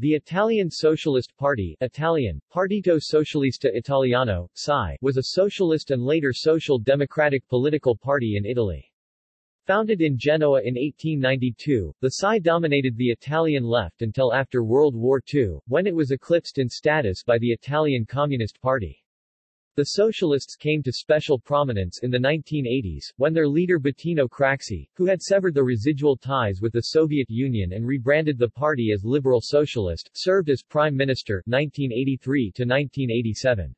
The Italian Socialist Party Italian, Partito Socialista Italiano, SI, was a socialist and later social democratic political party in Italy. Founded in Genoa in 1892, the SI dominated the Italian left until after World War II, when it was eclipsed in status by the Italian Communist Party. The Socialists came to special prominence in the 1980s, when their leader Bettino Craxi, who had severed the residual ties with the Soviet Union and rebranded the party as Liberal Socialist, served as Prime Minister 1983 to 1987.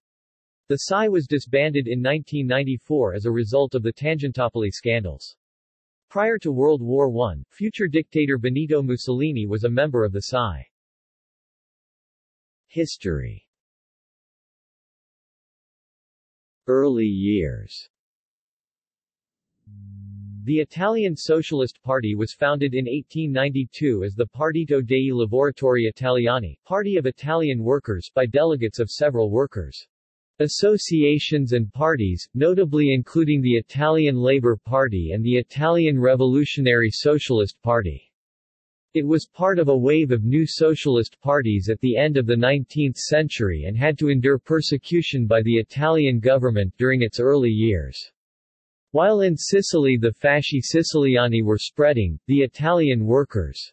The SI was disbanded in 1994 as a result of the Tangentopoli scandals. Prior to World War I, future dictator Benito Mussolini was a member of the SI. History Early years The Italian Socialist Party was founded in 1892 as the Partito dei Lavoratori Italiani, Party of Italian Workers, by delegates of several workers' associations and parties, notably including the Italian Labour Party and the Italian Revolutionary Socialist Party. It was part of a wave of new socialist parties at the end of the 19th century and had to endure persecution by the Italian government during its early years. While in Sicily the Fasci Siciliani were spreading, the Italian Workers'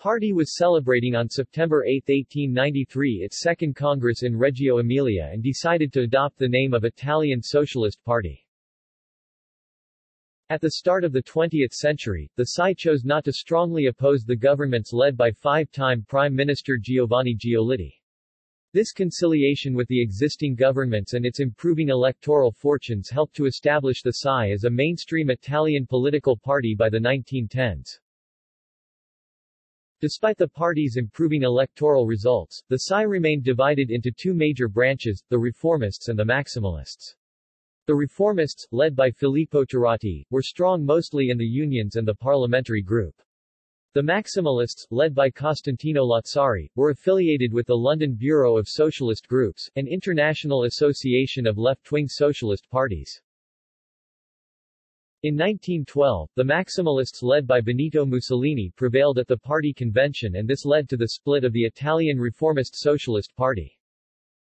Party was celebrating on September 8, 1893 its second congress in Reggio Emilia and decided to adopt the name of Italian Socialist Party. At the start of the 20th century, the SI chose not to strongly oppose the governments led by five-time Prime Minister Giovanni Giolitti. This conciliation with the existing governments and its improving electoral fortunes helped to establish the SI as a mainstream Italian political party by the 1910s. Despite the party's improving electoral results, the SI remained divided into two major branches, the Reformists and the Maximalists. The reformists, led by Filippo Turati, were strong mostly in the unions and the parliamentary group. The Maximalists, led by Costantino Lazzari, were affiliated with the London Bureau of Socialist Groups, an international association of left-wing socialist parties. In 1912, the Maximalists led by Benito Mussolini prevailed at the party convention and this led to the split of the Italian Reformist Socialist Party.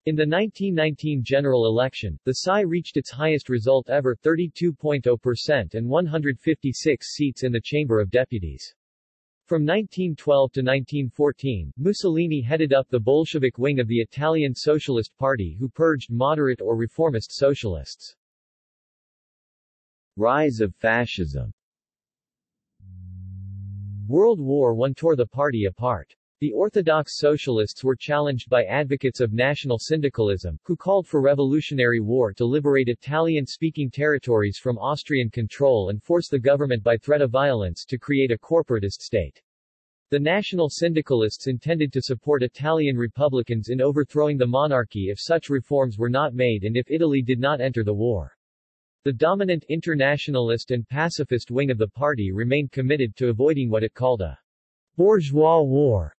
In the 1919 general election, the PSI reached its highest result ever 32.0% and 156 seats in the Chamber of Deputies. From 1912 to 1914, Mussolini headed up the Bolshevik wing of the Italian Socialist Party who purged moderate or reformist socialists. Rise of fascism World War I tore the party apart. The Orthodox Socialists were challenged by advocates of national syndicalism, who called for revolutionary war to liberate Italian-speaking territories from Austrian control and force the government by threat of violence to create a corporatist state. The National Syndicalists intended to support Italian Republicans in overthrowing the monarchy if such reforms were not made and if Italy did not enter the war. The dominant internationalist and pacifist wing of the party remained committed to avoiding what it called a bourgeois war.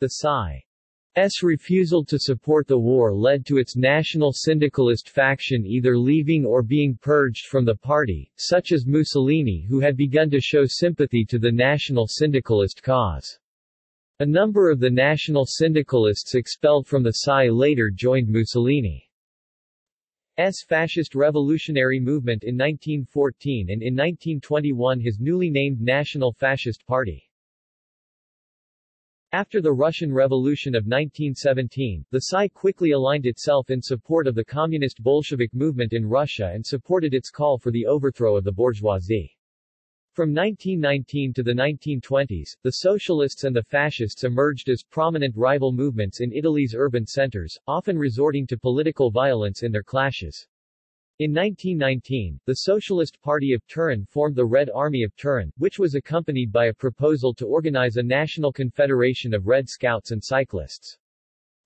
The PSI's refusal to support the war led to its national syndicalist faction either leaving or being purged from the party, such as Mussolini who had begun to show sympathy to the national syndicalist cause. A number of the national syndicalists expelled from the PSI later joined Mussolini's fascist revolutionary movement in 1914 and in 1921 his newly named National Fascist Party. After the Russian Revolution of 1917, the PSI quickly aligned itself in support of the communist Bolshevik movement in Russia and supported its call for the overthrow of the bourgeoisie. From 1919 to the 1920s, the socialists and the fascists emerged as prominent rival movements in Italy's urban centers, often resorting to political violence in their clashes. In 1919, the Socialist Party of Turin formed the Red Army of Turin, which was accompanied by a proposal to organize a national confederation of Red Scouts and cyclists.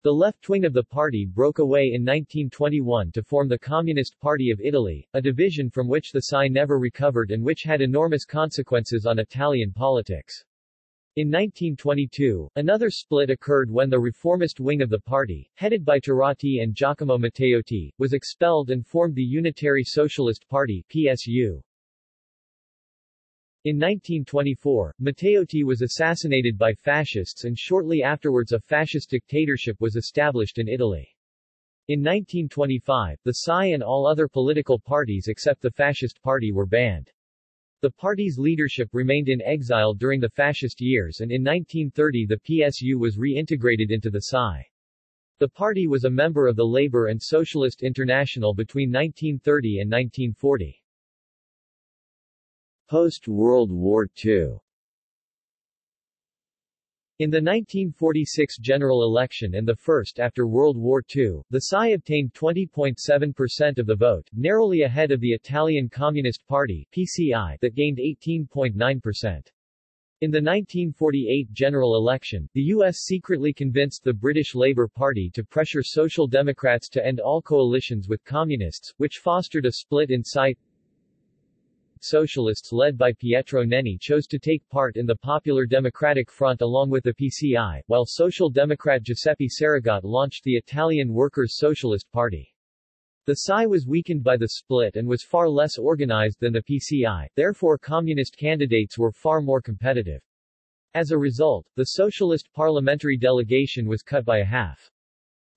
The left wing of the party broke away in 1921 to form the Communist Party of Italy, a division from which the PSI never recovered and which had enormous consequences on Italian politics. In 1922, another split occurred when the reformist wing of the party, headed by Turati and Giacomo Matteotti, was expelled and formed the Unitary Socialist Party PSU. In 1924, Matteotti was assassinated by fascists and shortly afterwards a fascist dictatorship was established in Italy. In 1925, the PSI and all other political parties except the Fascist Party were banned. The party's leadership remained in exile during the fascist years and in 1930 the PSU was reintegrated into the PSI. The party was a member of the Labor and Socialist International between 1930 and 1940. Post-World War II in the 1946 general election and the first after World War II, the PSI obtained 20.7% of the vote, narrowly ahead of the Italian Communist Party PCI that gained 18.9%. In the 1948 general election, the U.S. secretly convinced the British Labour Party to pressure Social Democrats to end all coalitions with Communists, which fostered a split in sight Socialists led by Pietro Nenni chose to take part in the Popular Democratic Front along with the PCI, while Social Democrat Giuseppe Saragat launched the Italian Workers' Socialist Party. The PSI was weakened by the split and was far less organized than the PCI, therefore communist candidates were far more competitive. As a result, the socialist parliamentary delegation was cut by a half.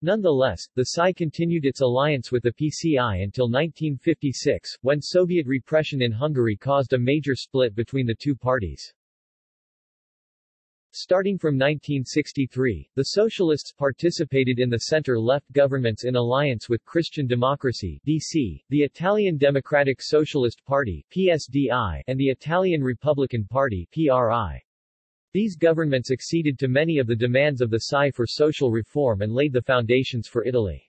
Nonetheless, the PSI continued its alliance with the PCI until 1956, when Soviet repression in Hungary caused a major split between the two parties. Starting from 1963, the Socialists participated in the center-left governments in alliance with Christian Democracy DC, the Italian Democratic Socialist Party PSDI, and the Italian Republican Party PRI. These governments acceded to many of the demands of the PSI for social reform and laid the foundations for Italy's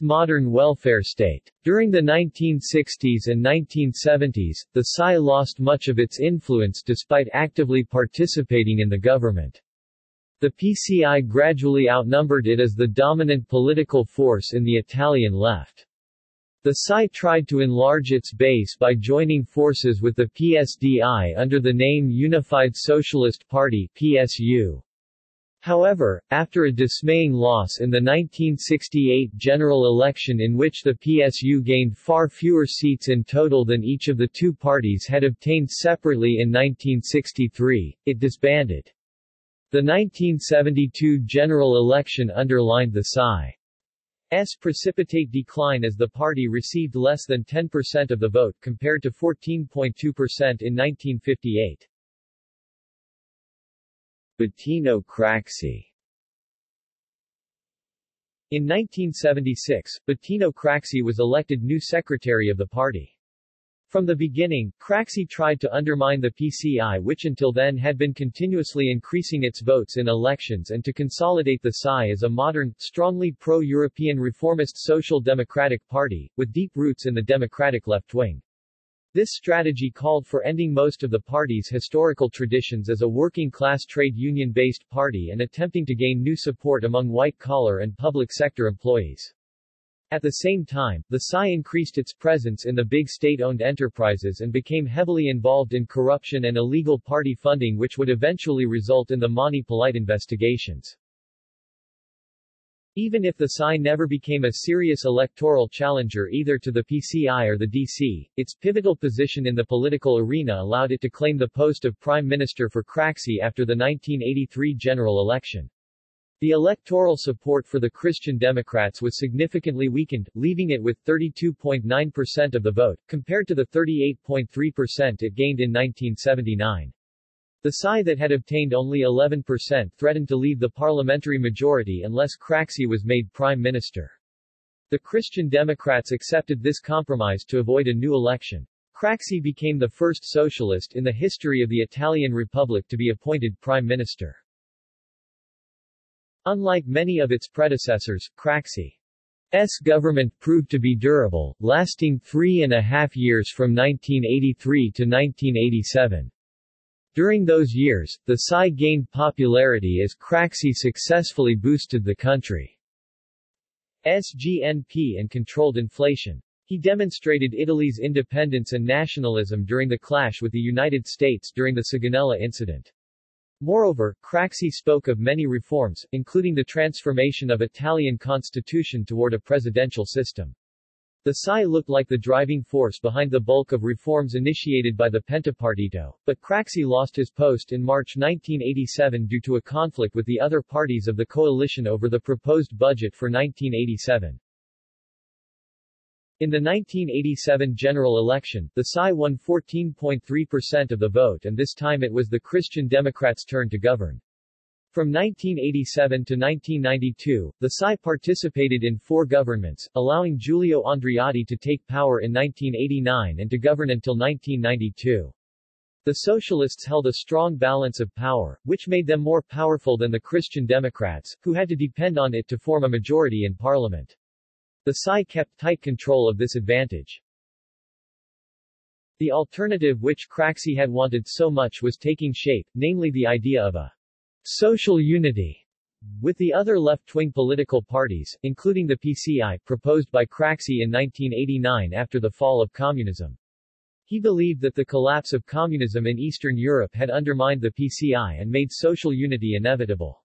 modern welfare state. During the 1960s and 1970s, the PSI lost much of its influence despite actively participating in the government. The PCI gradually outnumbered it as the dominant political force in the Italian left. The PSI tried to enlarge its base by joining forces with the PSDI under the name Unified Socialist Party PSU. However, after a dismaying loss in the 1968 general election in which the PSU gained far fewer seats in total than each of the two parties had obtained separately in 1963, it disbanded. The 1972 general election underlined the PSI S precipitate decline as the party received less than 10% of the vote compared to 14.2% in 1958. Bettino Craxi In 1976, Bettino Craxi was elected new secretary of the party. From the beginning, Craxi tried to undermine the PCI which until then had been continuously increasing its votes in elections and to consolidate the PSI as a modern, strongly pro-European reformist social democratic party, with deep roots in the democratic left wing. This strategy called for ending most of the party's historical traditions as a working-class trade union-based party and attempting to gain new support among white-collar and public sector employees. At the same time, the PSI increased its presence in the big state-owned enterprises and became heavily involved in corruption and illegal party funding which would eventually result in the Mani Pulite investigations. Even if the PSI never became a serious electoral challenger either to the PCI or the DC, its pivotal position in the political arena allowed it to claim the post of Prime Minister for Craxi after the 1983 general election. The electoral support for the Christian Democrats was significantly weakened, leaving it with 32.9% of the vote, compared to the 38.3% it gained in 1979. The PSI that had obtained only 11% threatened to leave the parliamentary majority unless Craxi was made prime minister. The Christian Democrats accepted this compromise to avoid a new election. Craxi became the first socialist in the history of the Italian Republic to be appointed prime minister. Unlike many of its predecessors, Craxi's government proved to be durable, lasting three and a half years from 1983 to 1987. During those years, the PSI gained popularity as Craxi successfully boosted the country's GNP and controlled inflation. He demonstrated Italy's independence and nationalism during the clash with the United States during the Sigonella incident. Moreover, Craxi spoke of many reforms, including the transformation of Italian constitution toward a presidential system. The PSI looked like the driving force behind the bulk of reforms initiated by the Pentapartito, but Craxi lost his post in March 1987 due to a conflict with the other parties of the coalition over the proposed budget for 1987. In the 1987 general election, the PSI won 14.3% of the vote and this time it was the Christian Democrats' turn to govern. From 1987 to 1992, the PSI participated in four governments, allowing Giulio Andreotti to take power in 1989 and to govern until 1992. The Socialists held a strong balance of power, which made them more powerful than the Christian Democrats, who had to depend on it to form a majority in parliament. The PSI kept tight control of this advantage. The alternative which Craxi had wanted so much was taking shape, namely the idea of a social unity with the other left-wing political parties, including the PCI, proposed by Craxi in 1989 after the fall of communism. He believed that the collapse of communism in Eastern Europe had undermined the PCI and made social unity inevitable.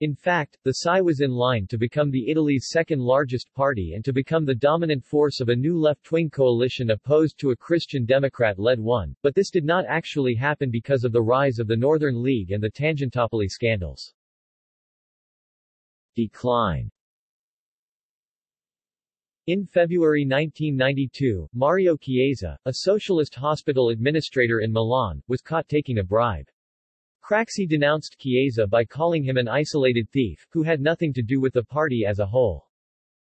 In fact, the PSI was in line to become the Italy's second largest party and to become the dominant force of a new left-wing coalition opposed to a Christian Democrat-led one, but this did not actually happen because of the rise of the Northern League and the Tangentopoli scandals. Decline In February 1992, Mario Chiesa, a socialist hospital administrator in Milan, was caught taking a bribe. Craxi denounced Chiesa by calling him an isolated thief, who had nothing to do with the party as a whole.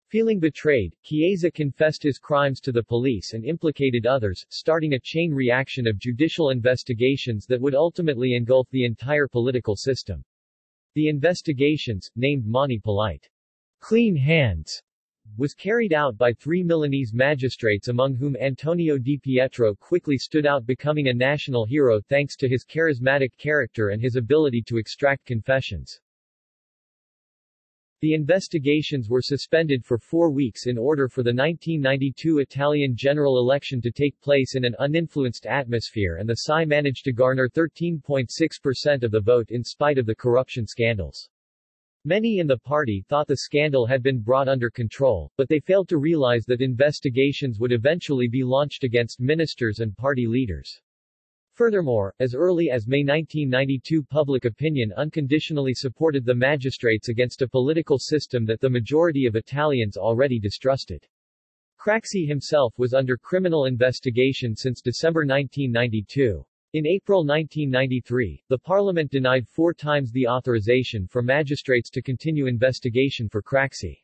Feeling betrayed, Chiesa confessed his crimes to the police and implicated others, starting a chain reaction of judicial investigations that would ultimately engulf the entire political system. The investigations, named Mani Pulite, clean hands, was carried out by three Milanese magistrates among whom Antonio Di Pietro quickly stood out becoming a national hero thanks to his charismatic character and his ability to extract confessions. The investigations were suspended for four weeks in order for the 1992 Italian general election to take place in an uninfluenced atmosphere and the PSI managed to garner 13.6% of the vote in spite of the corruption scandals. Many in the party thought the scandal had been brought under control, but they failed to realize that investigations would eventually be launched against ministers and party leaders. Furthermore, as early as May 1992 public opinion unconditionally supported the magistrates against a political system that the majority of Italians already distrusted. Craxi himself was under criminal investigation since December 1992. In April 1993, the parliament denied four times the authorization for magistrates to continue investigation for Craxi.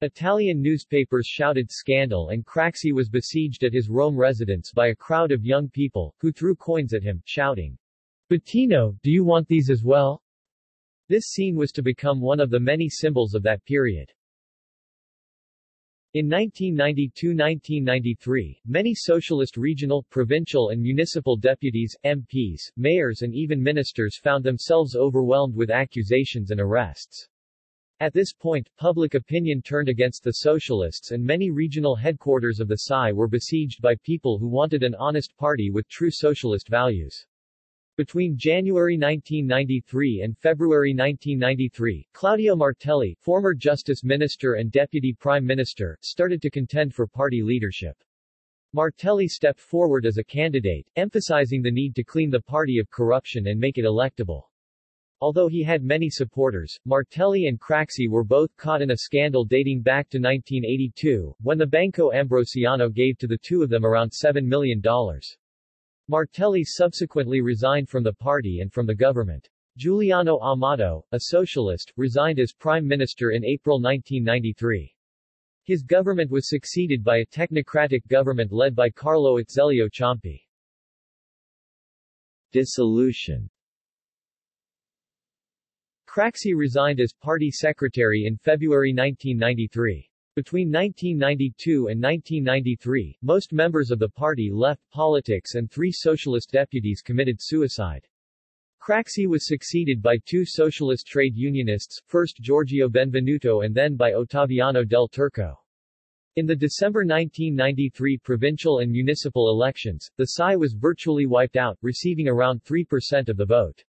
Italian newspapers shouted scandal and Craxi was besieged at his Rome residence by a crowd of young people, who threw coins at him, shouting, Bettino, do you want these as well? This scene was to become one of the many symbols of that period. In 1992-1993, many socialist regional, provincial and municipal deputies, MPs, mayors and even ministers found themselves overwhelmed with accusations and arrests. At this point, public opinion turned against the socialists and many regional headquarters of the PSI were besieged by people who wanted an honest party with true socialist values. Between January 1993 and February 1993, Claudio Martelli, former Justice Minister and Deputy Prime Minister, started to contend for party leadership. Martelli stepped forward as a candidate, emphasizing the need to clean the party of corruption and make it electable. Although he had many supporters, Martelli and Craxi were both caught in a scandal dating back to 1982, when the Banco Ambrosiano gave to the two of them around $7 million. Martelli subsequently resigned from the party and from the government. Giuliano Amato, a socialist, resigned as prime minister in April 1993. His government was succeeded by a technocratic government led by Carlo Azeglio Ciampi. Dissolution Craxi resigned as party secretary in February 1993. Between 1992 and 1993, most members of the party left politics and three socialist deputies committed suicide. Craxi was succeeded by two socialist trade unionists, first Giorgio Benvenuto and then by Ottaviano del Turco. In the December 1993 provincial and municipal elections, the PSI was virtually wiped out, receiving around 3% of the vote.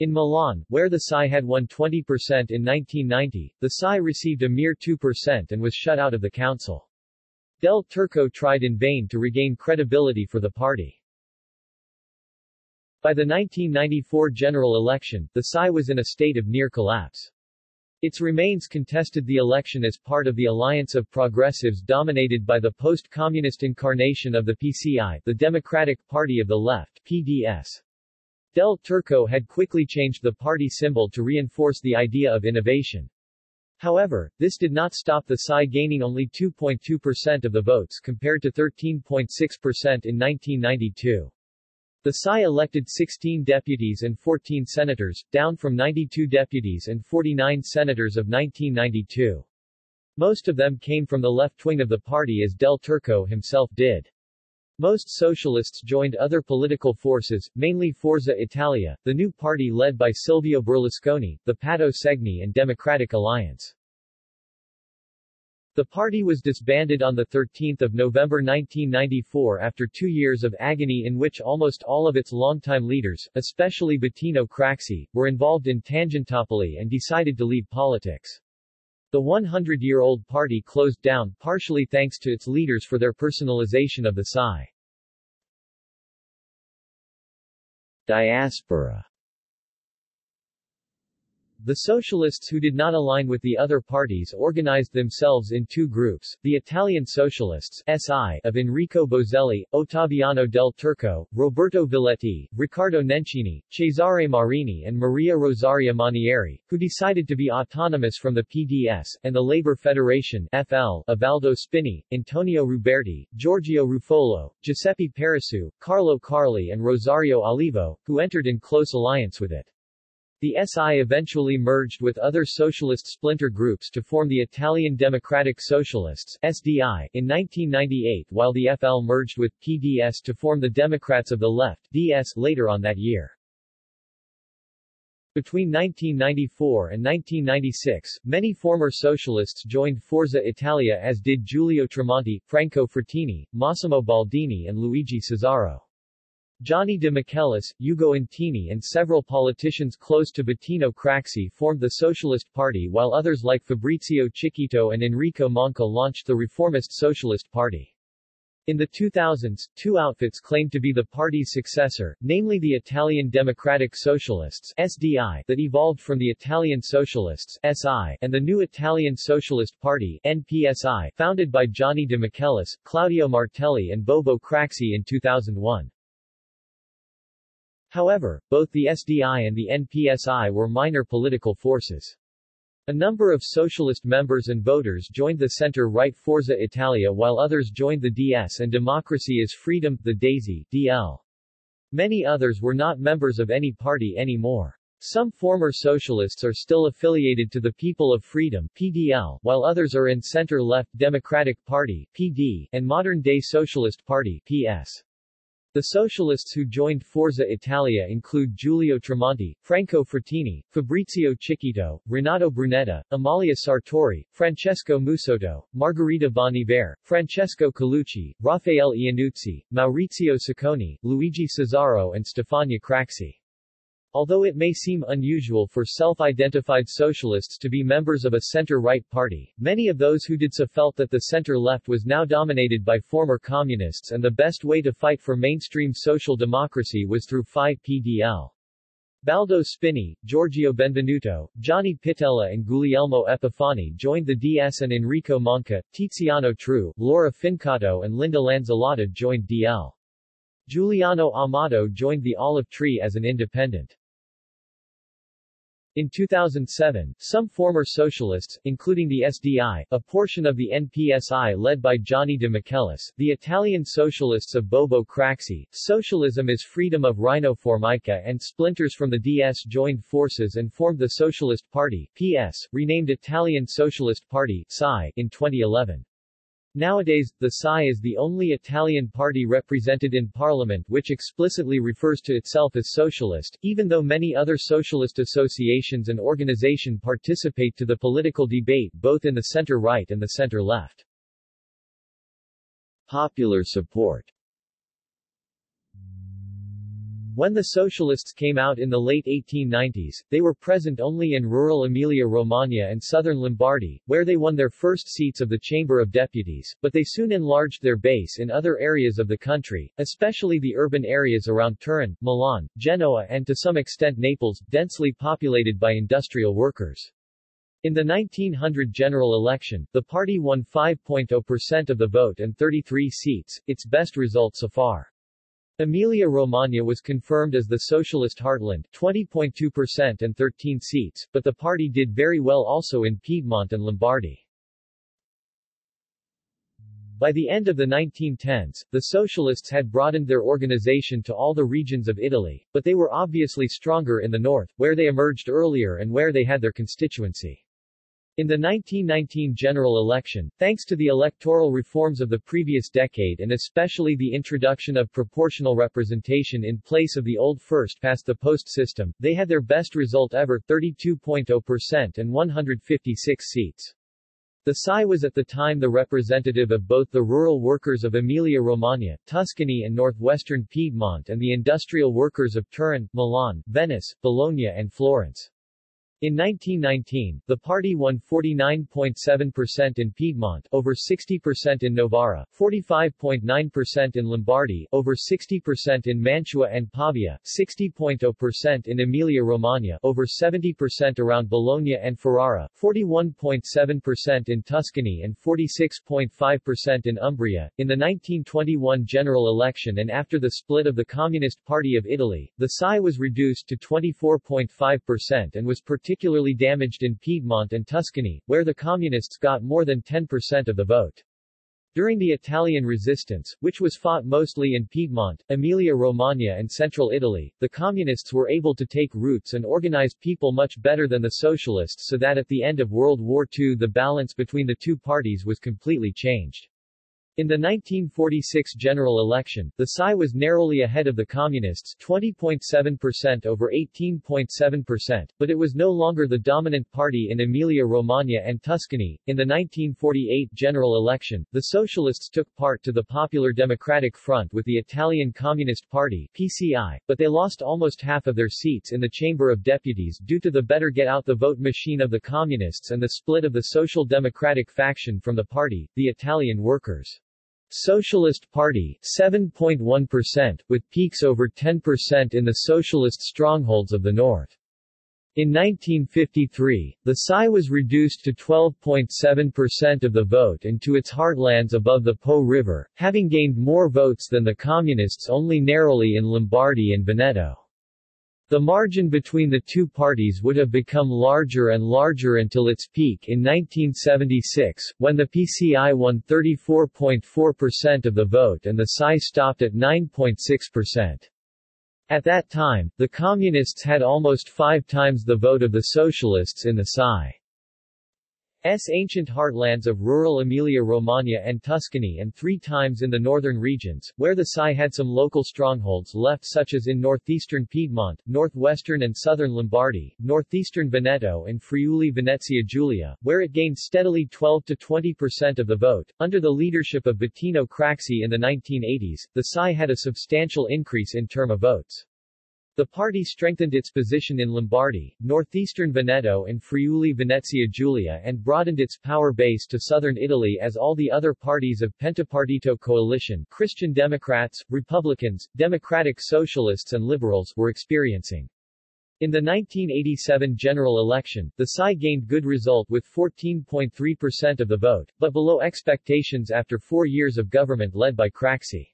In Milan, where the PSI had won 20% in 1990, the PSI received a mere 2% and was shut out of the council. Del Turco tried in vain to regain credibility for the party. By the 1994 general election, the PSI was in a state of near collapse. Its remains contested the election as part of the alliance of progressives dominated by the post-communist incarnation of the PCI, the Democratic Party of the Left, PDS. Del Turco had quickly changed the party symbol to reinforce the idea of innovation. However, this did not stop the PSI gaining only 2.2% of the votes compared to 13.6% in 1992. The PSI elected 16 deputies and 14 senators, down from 92 deputies and 49 senators of 1992. Most of them came from the left wing of the party as Del Turco himself did. Most socialists joined other political forces, mainly Forza Italia, the new party led by Silvio Berlusconi, the Patto Segni and Democratic Alliance. The party was disbanded on 13 November 1994 after two years of agony in which almost all of its longtime leaders, especially Bettino Craxi, were involved in Tangentopoli and decided to leave politics. The 100-year-old party closed down partially thanks to its leaders for their personalization of the PSI. Diaspora the Socialists who did not align with the other parties organized themselves in two groups, the Italian Socialists SI of Enrico Boselli, Ottaviano del Turco, Roberto Villetti, Riccardo Nencini, Cesare Marini and Maria Rosaria Manieri, who decided to be autonomous from the PDS, and the Labor Federation FL of Valdo Spini, Antonio Ruberti, Giorgio Ruffolo, Giuseppe Parisu, Carlo Carli and Rosario Olivo, who entered in close alliance with it. The SI eventually merged with other socialist splinter groups to form the Italian Democratic Socialists SDI in 1998 while the FL merged with PDS to form the Democrats of the Left DS later on that year. Between 1994 and 1996, many former socialists joined Forza Italia as did Giulio Tremonti, Franco Frattini, Massimo Baldini and Luigi Cesaro. Gianni de Michelis, Ugo Intini and several politicians close to Bettino Craxi formed the Socialist Party while others like Fabrizio Cicchitto and Enrico Manca launched the Reformist Socialist Party. In the 2000s, two outfits claimed to be the party's successor, namely the Italian Democratic Socialists SDI that evolved from the Italian Socialists SI and the new Italian Socialist Party NPSI founded by Gianni de Michelis, Claudio Martelli and Bobo Craxi in 2001. However, both the SDI and the NPSI were minor political forces. A number of socialist members and voters joined the center-right Forza Italia while others joined the DS and Democracy is Freedom, the DAISY, DL. Many others were not members of any party anymore. Some former socialists are still affiliated to the People of Freedom PDL, while others are in center-left Democratic Party PD, and modern-day Socialist Party PS. The socialists who joined Forza Italia include Giulio Tremonti, Franco Frattini, Fabrizio Cicchitto, Renato Brunetta, Amalia Sartori, Francesco Musotto, Margherita Boniver, Francesco Colucci, Raffaele Iannuzzi, Maurizio Sacconi, Luigi Cesaro and Stefania Craxi. Although it may seem unusual for self-identified socialists to be members of a center-right party, many of those who did so felt that the center-left was now dominated by former communists and the best way to fight for mainstream social democracy was through FI PDL. Valdo Spini, Giorgio Benvenuto, Gianni Pittella and Guglielmo Epifani joined the DS and Enrico Manca, Tiziano Treu, Laura Fincato and Linda Lanzillotta joined DL. Giuliano Amato joined the Olive Tree as an independent. In 2007, some former socialists, including the SDI, a portion of the NPSI led by Gianni de Michelis, the Italian socialists of Bobo Craxi, Socialism is Freedom of Rino Formica and splinters from the DS joined forces and formed the Socialist Party PS, renamed Italian Socialist Party PSI, in 2011. Nowadays, the PSI is the only Italian party represented in parliament which explicitly refers to itself as socialist, even though many other socialist associations and organization participate to the political debate both in the center-right and the center-left. Popular support When the Socialists came out in the late 1890s, they were present only in rural Emilia-Romagna and southern Lombardy, where they won their first seats of the Chamber of Deputies, but they soon enlarged their base in other areas of the country, especially the urban areas around Turin, Milan, Genoa and to some extent Naples, densely populated by industrial workers. In the 1900 general election, the party won 5.0% of the vote and 33 seats, its best result so far. Emilia-Romagna was confirmed as the Socialist Heartland 20.2% and 13 seats, but the party did very well also in Piedmont and Lombardy. By the end of the 1910s, the Socialists had broadened their organization to all the regions of Italy, but they were obviously stronger in the north, where they emerged earlier and where they had their constituency. In the 1919 general election, thanks to the electoral reforms of the previous decade and especially the introduction of proportional representation in place of the old first-past-the-post system, they had their best result ever 32.0% and 156 seats. The PSI was at the time the representative of both the rural workers of Emilia-Romagna, Tuscany and northwestern Piedmont and the industrial workers of Turin, Milan, Venice, Bologna and Florence. In 1919, the party won 49.7% in Piedmont, over 60% in Novara, 45.9% in Lombardy, over 60% in Mantua and Pavia, 60.0% in Emilia-Romagna, over 70% around Bologna and Ferrara, 41.7% in Tuscany and 46.5% in Umbria. In the 1921 general election and after the split of the Communist Party of Italy, the PSI was reduced to 24.5% and was particularly damaged in Piedmont and Tuscany, where the Communists got more than 10% of the vote. During the Italian resistance, which was fought mostly in Piedmont, Emilia-Romagna and central Italy, the Communists were able to take roots and organize people much better than the Socialists so that at the end of World War II the balance between the two parties was completely changed. In the 1946 general election, the PSI was narrowly ahead of the Communists 20.7% over 18.7%, but it was no longer the dominant party in Emilia-Romagna and Tuscany. In the 1948 general election, the Socialists took part to the Popular Democratic Front with the Italian Communist Party PCI, but they lost almost half of their seats in the Chamber of Deputies due to the better get-out-the-vote machine of the Communists and the split of the Social Democratic faction from the party, the Italian Workers' Socialist Party 7.1%, with peaks over 10% in the socialist strongholds of the north. In 1953, the PSI was reduced to 12.7% of the vote and to its heartlands above the Po River, having gained more votes than the Communists only narrowly in Lombardy and Veneto. The margin between the two parties would have become larger and larger until its peak in 1976, when the PCI won 34.4% of the vote and the PSI stopped at 9.6%. At that time, the Communists had almost five times the vote of the Socialists in the PSI. S ancient heartlands of rural Emilia-Romagna and Tuscany and three times in the northern regions, where the PSI had some local strongholds left such as in northeastern Piedmont, northwestern and southern Lombardy, northeastern Veneto and Friuli Venezia Giulia, where it gained steadily 12 to 20% of the vote. Under the leadership of Bettino Craxi in the 1980s, the PSI had a substantial increase in term of votes. The party strengthened its position in Lombardy, northeastern Veneto and Friuli Venezia Giulia and broadened its power base to southern Italy as all the other parties of Pentapartito coalition Christian Democrats, Republicans, Democratic Socialists and Liberals were experiencing. In the 1987 general election, the PSI gained good result with 14.3% of the vote, but below expectations after four years of government led by Craxi.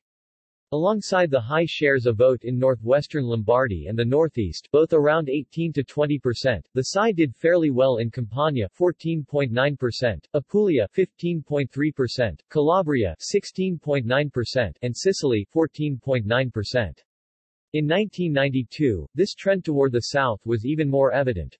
Alongside the high shares of vote in northwestern Lombardy and the northeast both around 18 to 20%, the PSI did fairly well in Campania 14.9%, Apulia 15.3%, Calabria 16.9% and Sicily 14.9%. In 1992, this trend toward the south was even more evident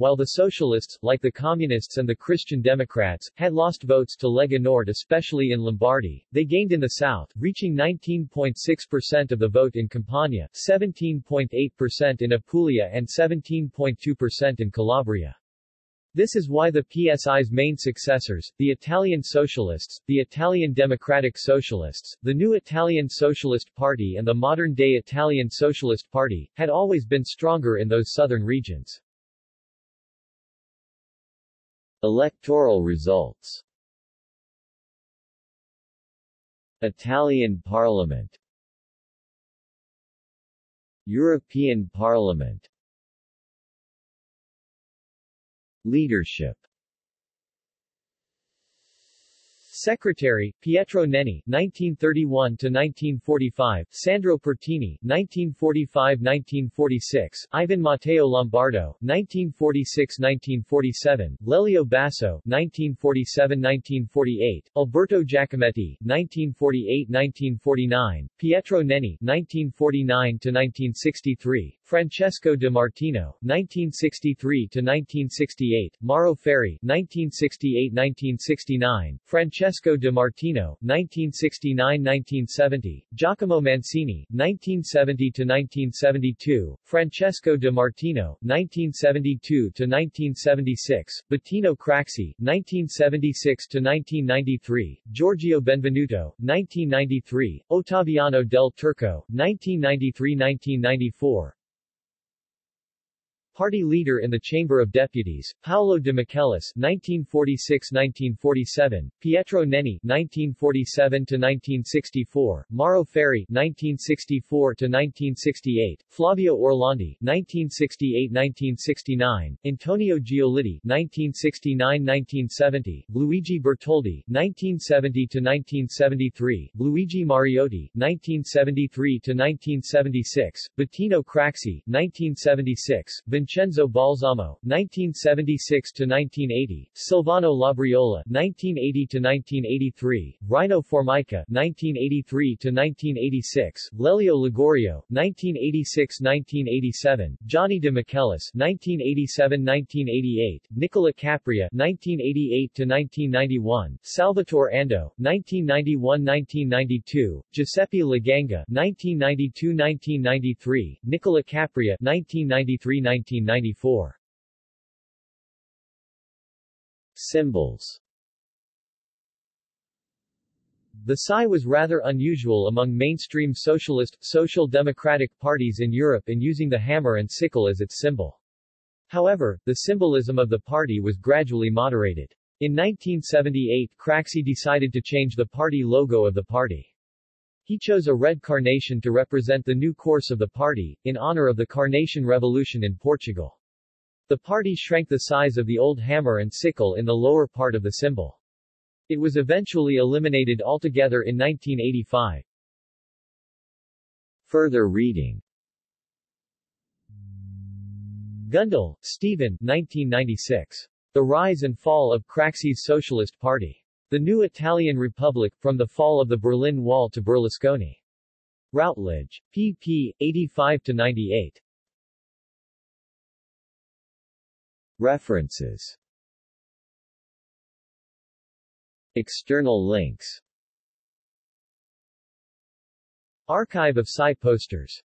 while the Socialists, like the Communists and the Christian Democrats, had lost votes to Lega Nord especially in Lombardy, they gained in the south, reaching 19.6% of the vote in Campania, 17.8% in Apulia and 17.2% in Calabria. This is why the PSI's main successors, the Italian Socialists, the Italian Democratic Socialists, the new Italian Socialist Party and the modern-day Italian Socialist Party, had always been stronger in those southern regions. Electoral results. Italian Parliament. European Parliament. Leadership Secretary, Pietro Nenni, 1931-1945, Sandro Pertini, 1945-1946, Ivan Matteo Lombardo, 1946-1947, Lelio Basso, 1947-1948, Alberto Jacometti, 1948-1949, Pietro Nenni, 1949-1963, Francesco De Martino, 1963-1968, Mauro Ferri, 1968-1969, Francesco De Martino, 1969-1970, Giacomo Mancini, 1970-1972, Francesco De Martino, 1972-1976, Bettino Craxi, 1976-1993, Giorgio Benvenuto, 1993, Ottaviano del Turco, 1993-1994, Party leader in the Chamber of Deputies, Paolo de Michelis (1946–1947), Pietro Nenni (1947–1964), Mauro Ferri (1964–1968), Flavio Orlandi (1968–1969), Antonio Giolitti (1969–1970), Luigi Bertoldi (1970–1973), Luigi Mariotti (1973–1976), Bettino Craxi (1976), Vincenzo Balsamo, 1976–1980, Silvano Labriola, 1980–1983, Rino Formica, 1983–1986, Lelio Liguorio, 1986–1987, Gianni de Michelis, 1987–1988, Nicola Capria, 1988–1991, Salvatore Ando, 1991–1992, Giuseppe Laganga, 1992–1993, Nicola Capria, 1993–19 1994. Symbols The Psi was rather unusual among mainstream socialist, social democratic parties in Europe in using the hammer and sickle as its symbol. However, the symbolism of the party was gradually moderated. In 1978 Craxi decided to change the party logo of the party. He chose a red carnation to represent the new course of the party, in honor of the Carnation Revolution in Portugal. The party shrank the size of the old hammer and sickle in the lower part of the symbol. It was eventually eliminated altogether in 1985. Further reading Gundle, Stephen 1996. The Rise and Fall of Craxi's Socialist Party. The New Italian Republic, From the Fall of the Berlin Wall to Berlusconi. Routledge. pp. 85-98. References External links Archive of Psi posters